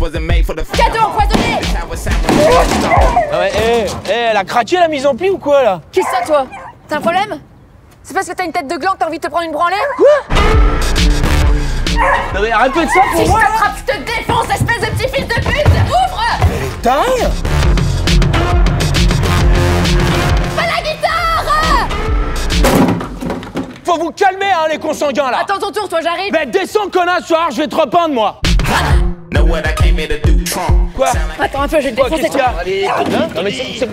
wasn't made for the Cadeau empoisonné Ah ouais, eh, elle a craqué la mise en pli ou quoi là? Qui ça, toi? T'as un problème? C'est parce que t'as une tête de gland que t'as envie de te prendre une branlée? Non mais arrête de ça Si pour je moi. t'attrape, je te défonce, espèce de petit fils de pute! Ouvre! Taille Pas la guitare! Faut vous calmer hein les consanguins là. Attends ton tour, toi, j'arrive. Mais descends connasse, soir, je vais te repeindre moi Quoi Attends un peu, je vais te défoncer, toi a Allez, non mais c'est...